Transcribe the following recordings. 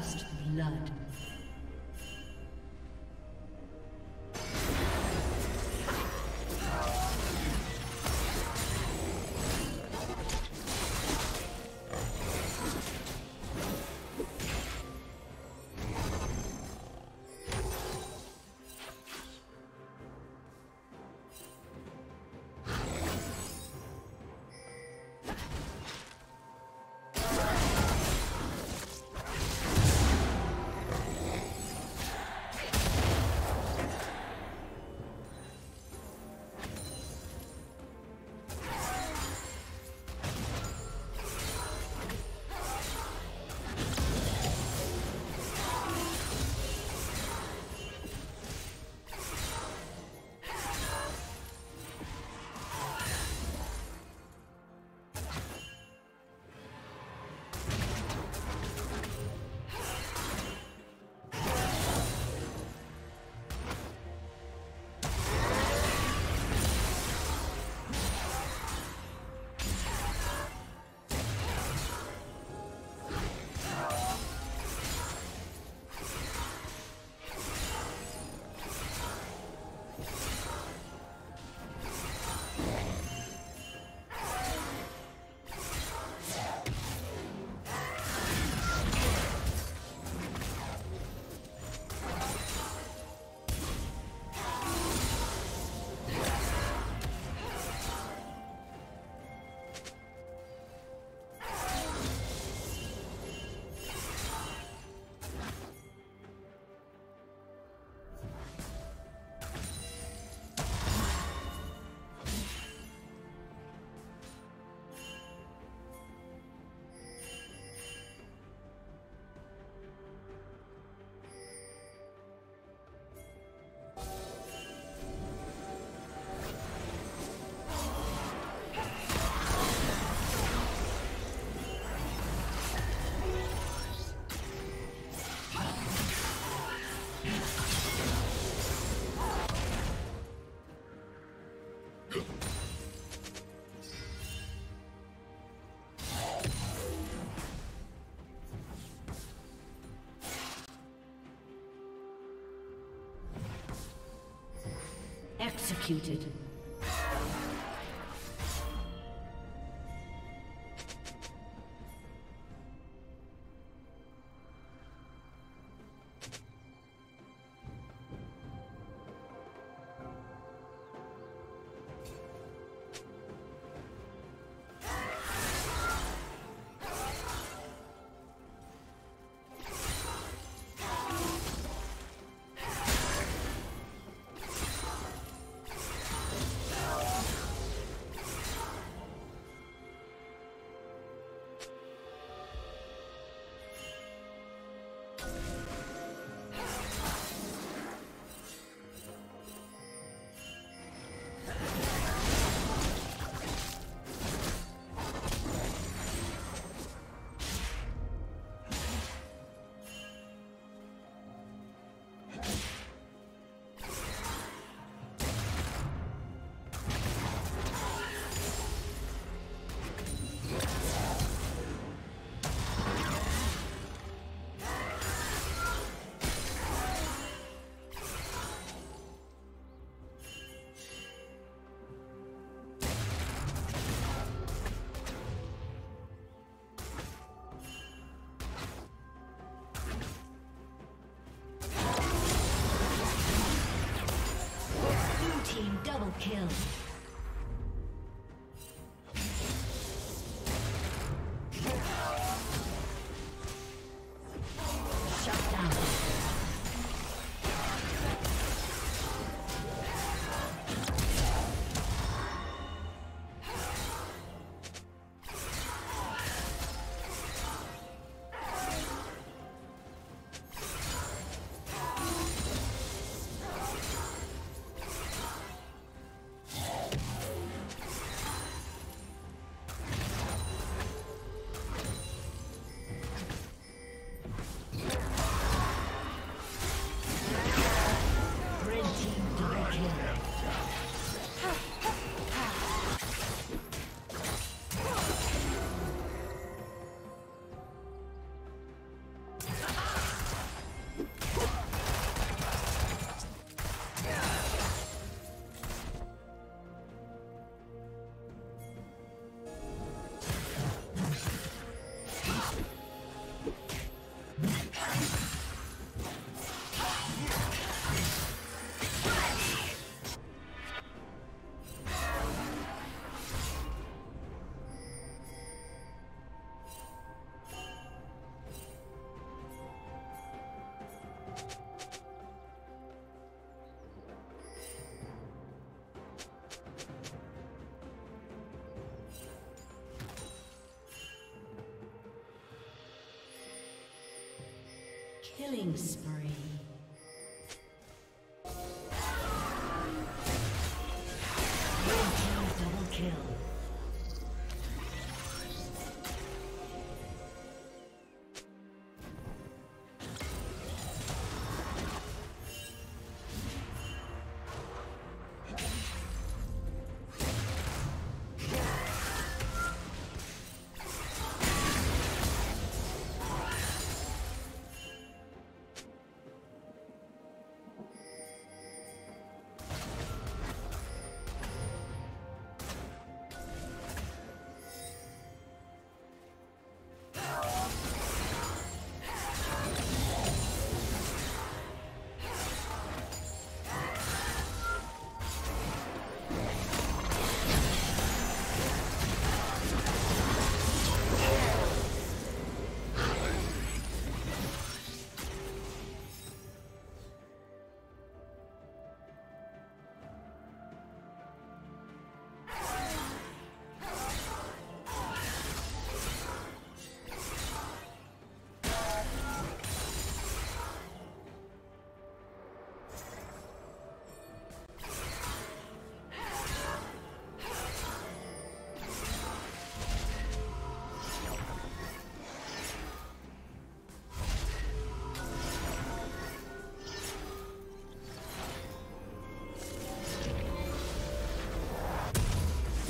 First blood. Executed. Killing spree.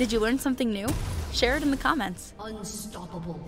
Did you learn something new? Share it in the comments. Unstoppable.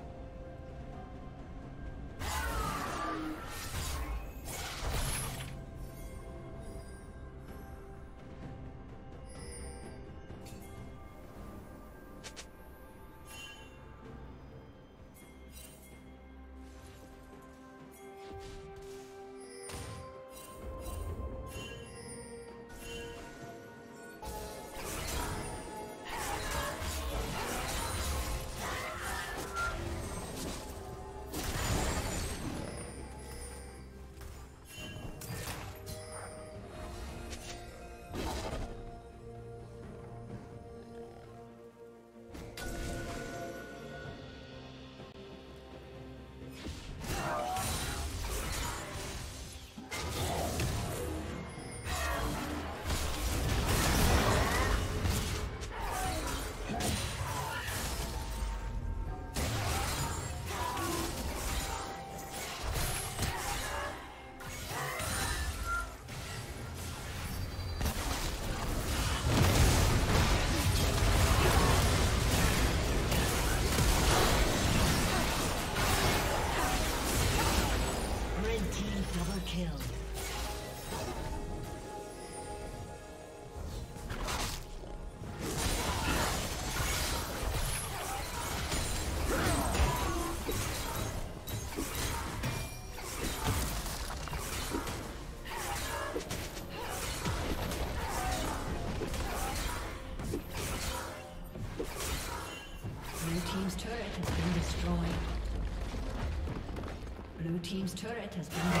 Turret has been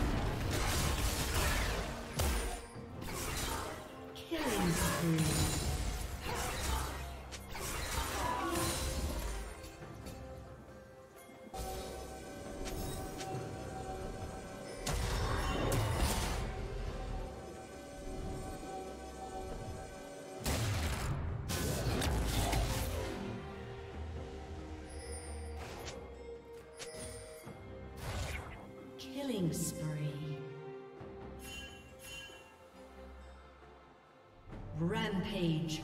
Rampage.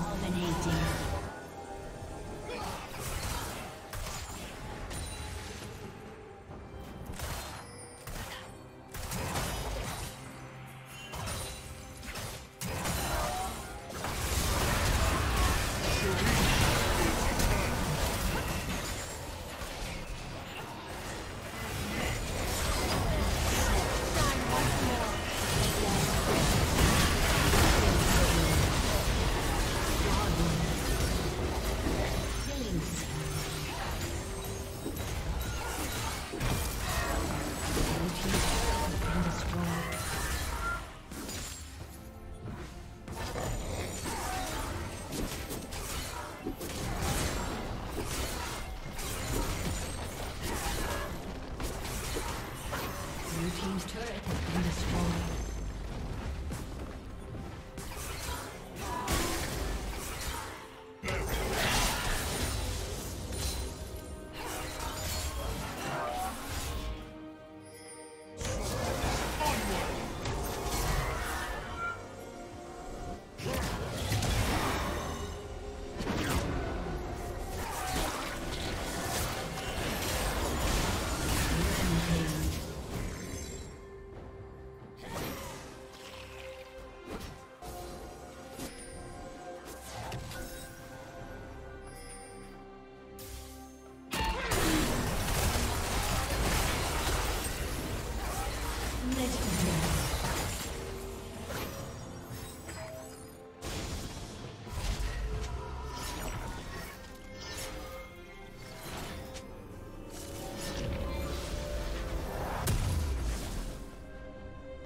Dominating.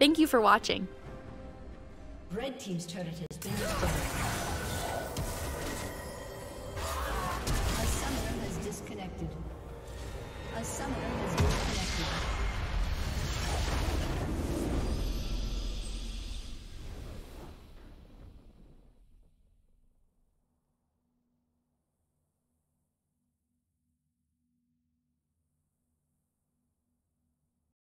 Thank you for watching. Red Team's turret has been destroyed.